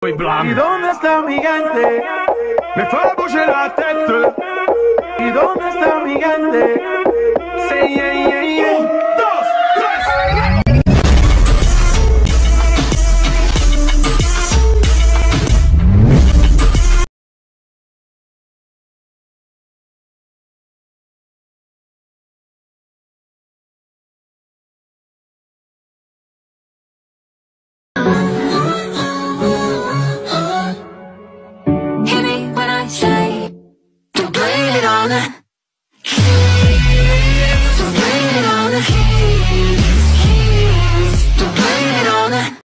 Et dónde está mi gente? Me bouger la tête. Et dónde está mi gente? blame it on you.